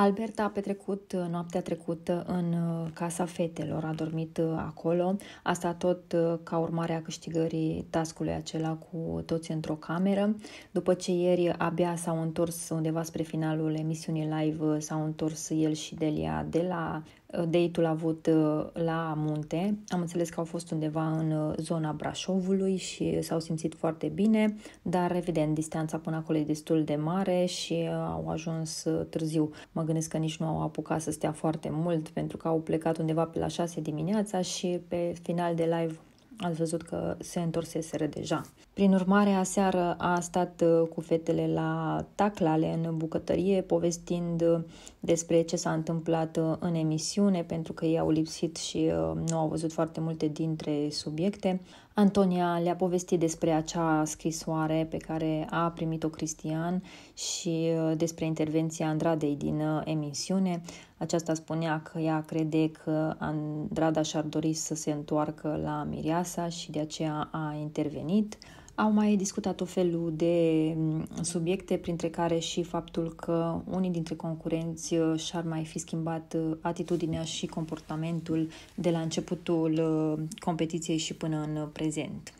Alberta a petrecut uh, noaptea trecută în uh, Casa Fetelor, a dormit uh, acolo, asta tot ca urmare a câștigării tascului acela cu toți într-o cameră. După ce ieri abia s-au întors undeva spre finalul emisiunii live, s-au întors el și Delia de la date-ul avut la munte. Am înțeles că au fost undeva în zona Brașovului și s-au simțit foarte bine, dar evident distanța până acolo e destul de mare și au ajuns târziu. Mă gândesc că nici nu au apucat să stea foarte mult pentru că au plecat undeva pe la 6 dimineața și pe final de live ați văzut că se întorseseră deja. Prin urmare, aseară a stat uh, cu fetele la taclale în bucătărie, povestind uh, despre ce s-a întâmplat uh, în emisiune, pentru că ei au lipsit și nu au văzut foarte multe dintre subiecte. Antonia le-a povestit despre acea scrisoare pe care a primit-o Cristian și despre intervenția Andradei din emisiune. Aceasta spunea că ea crede că Andrada și-ar dori să se întoarcă la Miriasa și de aceea a intervenit. Au mai discutat o felul de mm, subiecte, printre care și faptul că unii dintre concurenți uh, și-ar mai fi schimbat uh, atitudinea și comportamentul de la începutul uh, competiției și până în prezent.